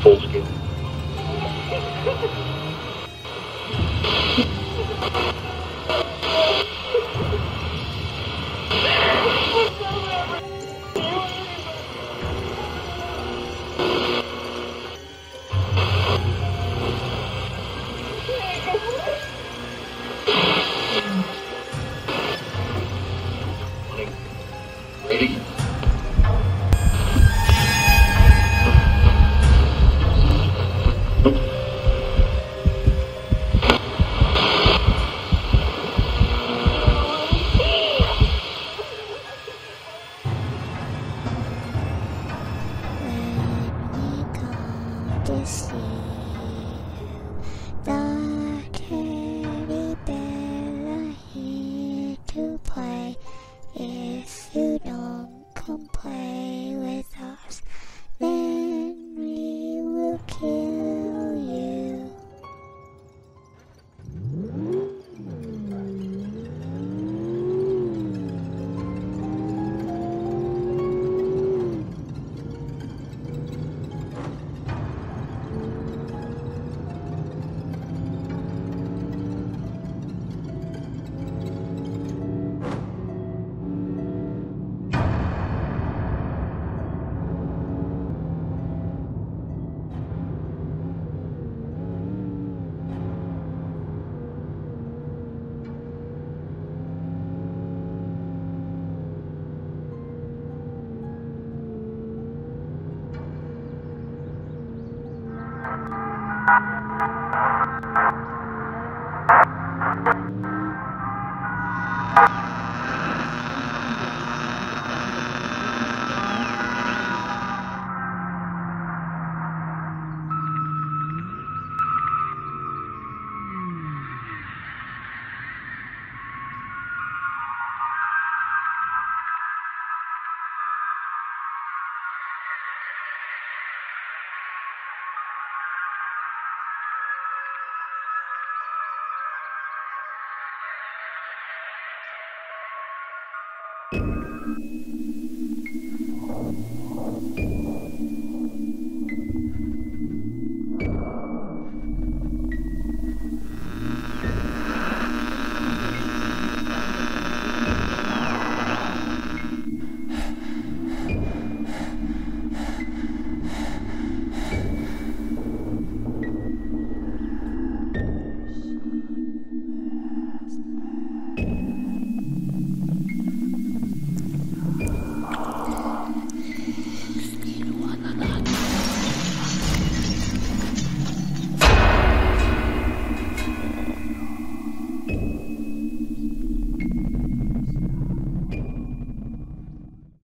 Full scale. Ready? When we Thank you.